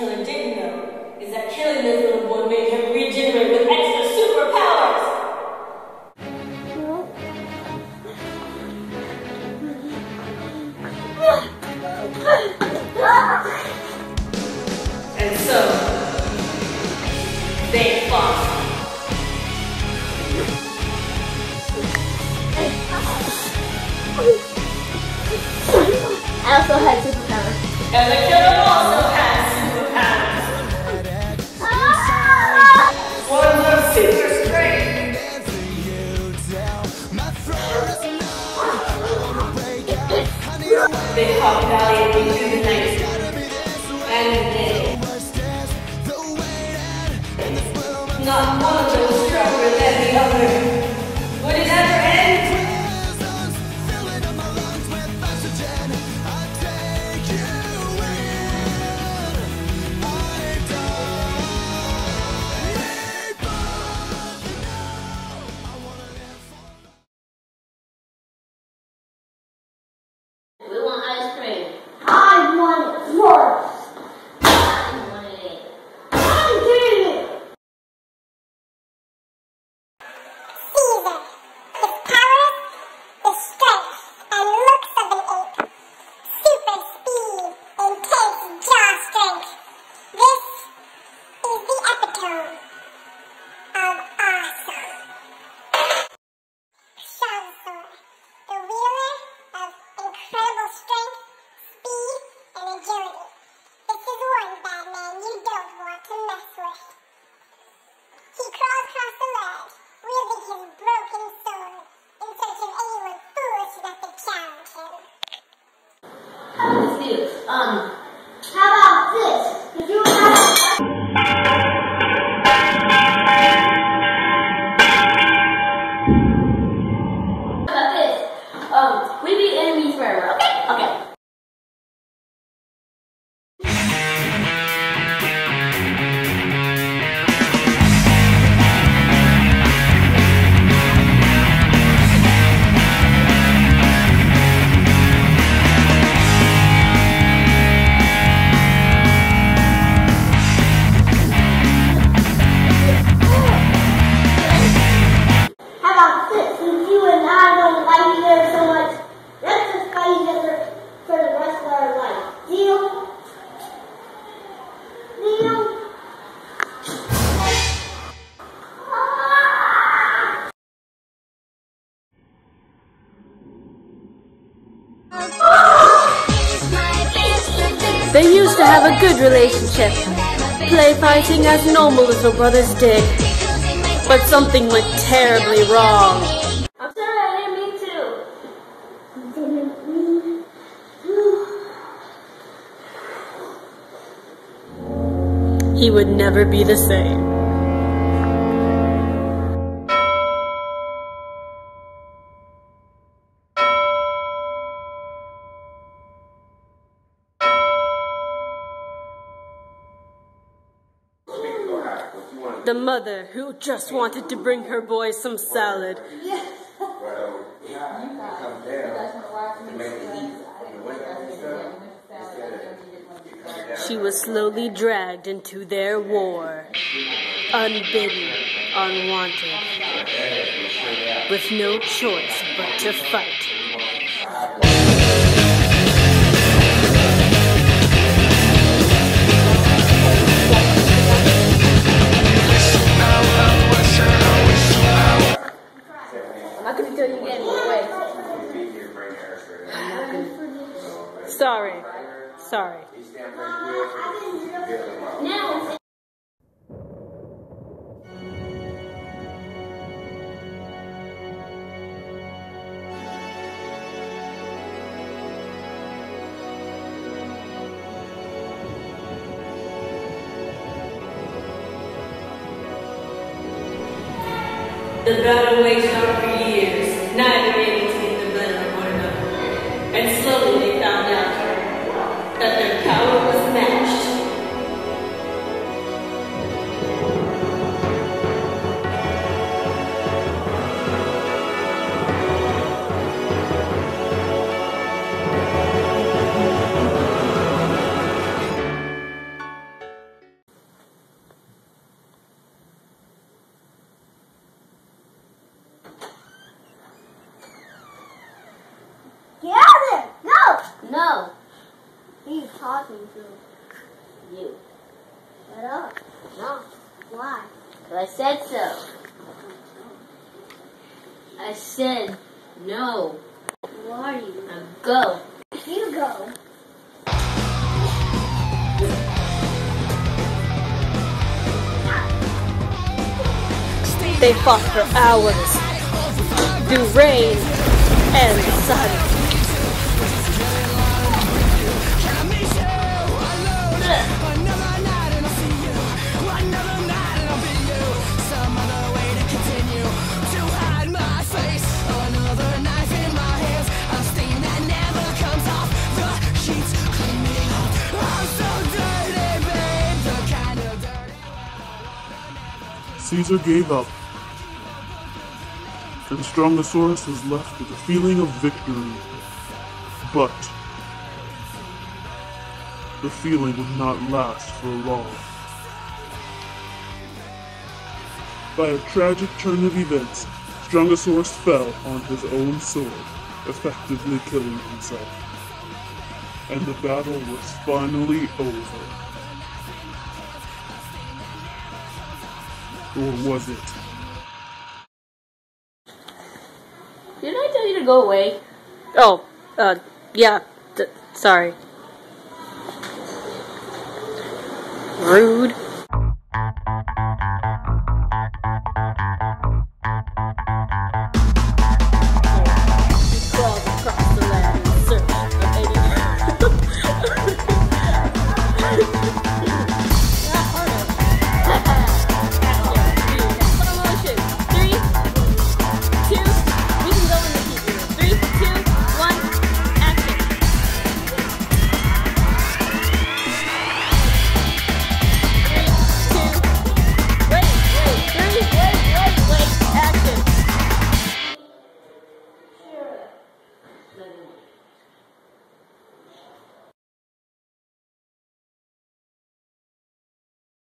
particular day. you. Um, how about this? have a good relationship. Play fighting as normal little brothers did. But something went terribly wrong. I'm sorry, I didn't mean to. He would never be the same. The mother who just wanted to bring her boy some salad. She was slowly dragged into their war, unbidden, unwanted, with no choice but to fight. Sorry. Sorry. The better way you. Shut up. No. Why? Because I said so. I said no. Who are you? Go. You go. They fought for hours Do rain and sun. Caesar gave up, and Strongasauras was left with a feeling of victory. But the feeling would not last for long. By a tragic turn of events, Strongasauras fell on his own sword, effectively killing himself. And the battle was finally over. Or was it? Did I tell you to go away? Oh, uh, yeah. D- sorry. Rude.